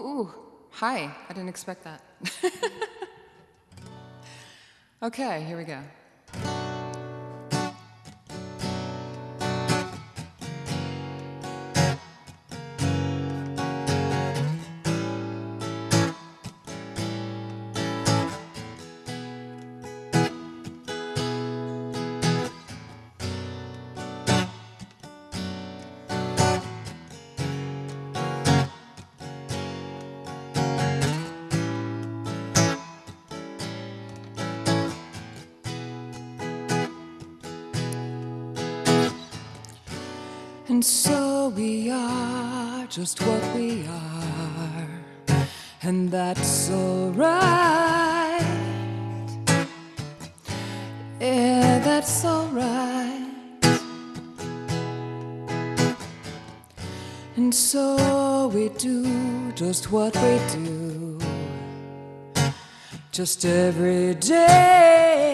Ooh. Hi. I didn't expect that. okay, here we go. And so we are just what we are, and that's alright. Yeah, that's alright. And so we do just what we do, just every day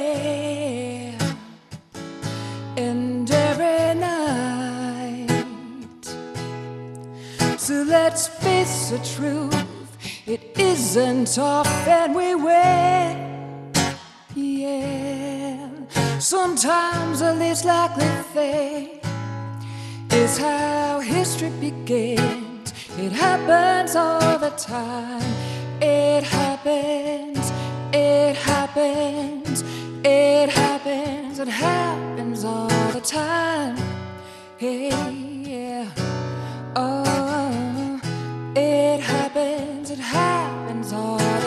let's face the truth, it isn't often we win. Yeah, sometimes the least likely thing is how history begins. It happens all the time. It happens, it happens, it happens, it happens all the time. Hey,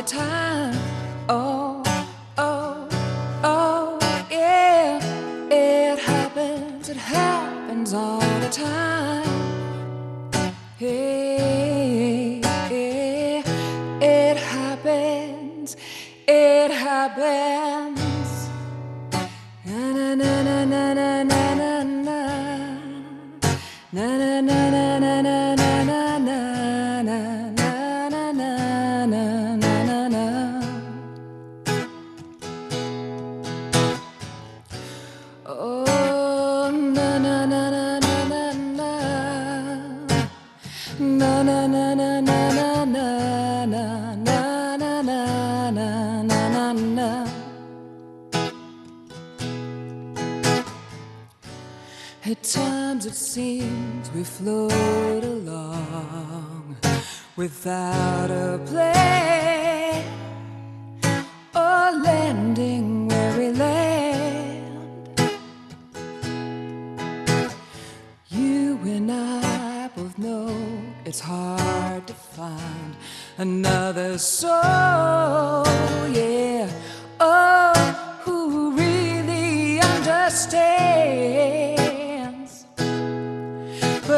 time. Oh, oh, oh, yeah. It happens, it happens all the time. Hey, At times it seems we float along without a plan or landing where we land. You and I both know it's hard to find another soul,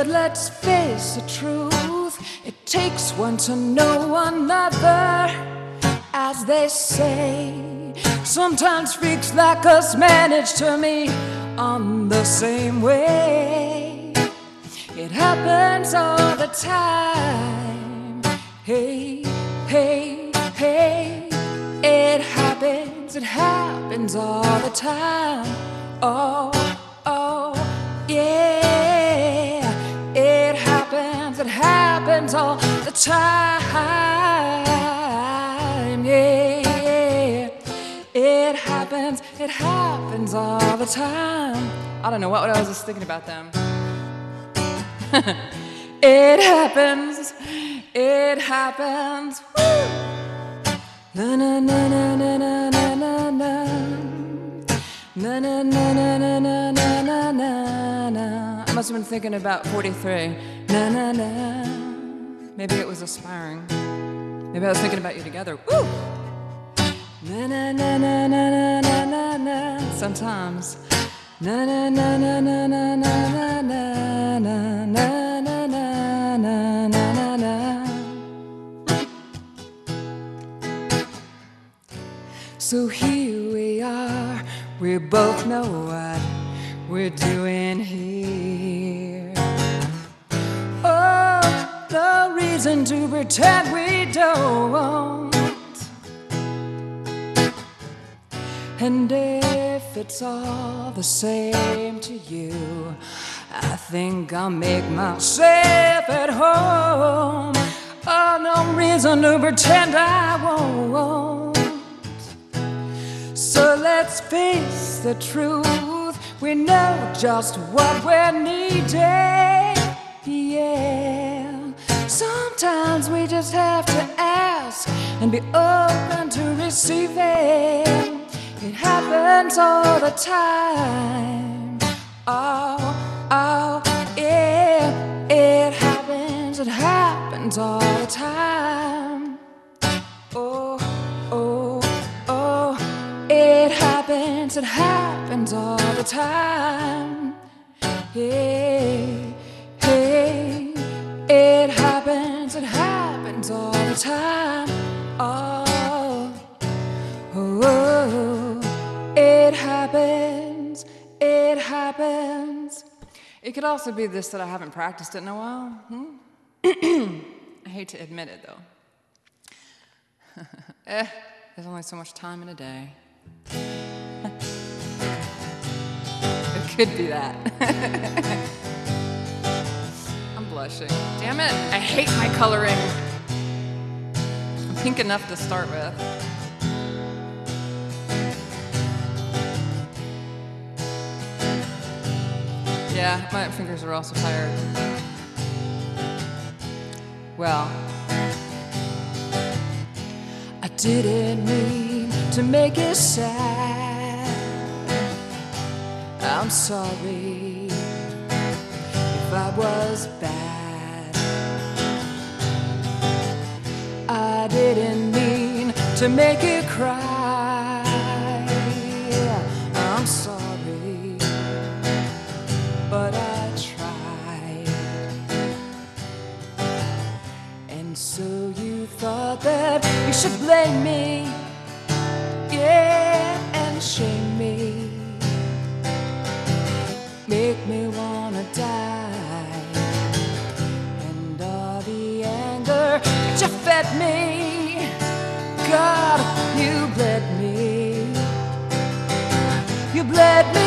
But let's face the truth, it takes one to know another, as they say. Sometimes freaks like us manage to meet on the same way. It happens all the time. Hey, hey, hey. It happens, it happens all the time. Oh, time. Yeah. It happens, it happens all the time. I don't know what I was just thinking about them. it happens, it happens. Na na na na na na na na. Na na na na na na na na na na. I must have been thinking about 43. Na na na. Maybe it was aspiring. Maybe I was thinking about you together. Woo! Na na na na na na na na. Sometimes. Na na na na na na na na na na na na. So here we are, we both know what we're doing here. Reason to pretend we don't. And if it's all the same to you, I think I'll make myself at home. Oh, no reason to pretend I won't. So let's face the truth. We know just what we're needing. Yeah. Sometimes we just have to ask and be open to receiving. It happens all the time. Oh, oh, yeah. It happens, it happens all the time. Oh, oh, oh. It happens, it happens all the time. Hey, time. Oh, oh, it happens, it happens. It could also be this that I haven't practiced it in a while. Hmm? I hate to admit it though. eh, there's only so much time in a day. it could be that. I'm blushing. Damn it, I hate my coloring. Pink enough to start with. Yeah, my fingers are also tired. Well, I didn't mean to make it sad. I'm sorry if I was bad. To make it cry. I'm sorry, but I tried. And so you thought that you should blame me, yeah, and shame me, make me wanna die, and all the anger that you fed you me, you bled me.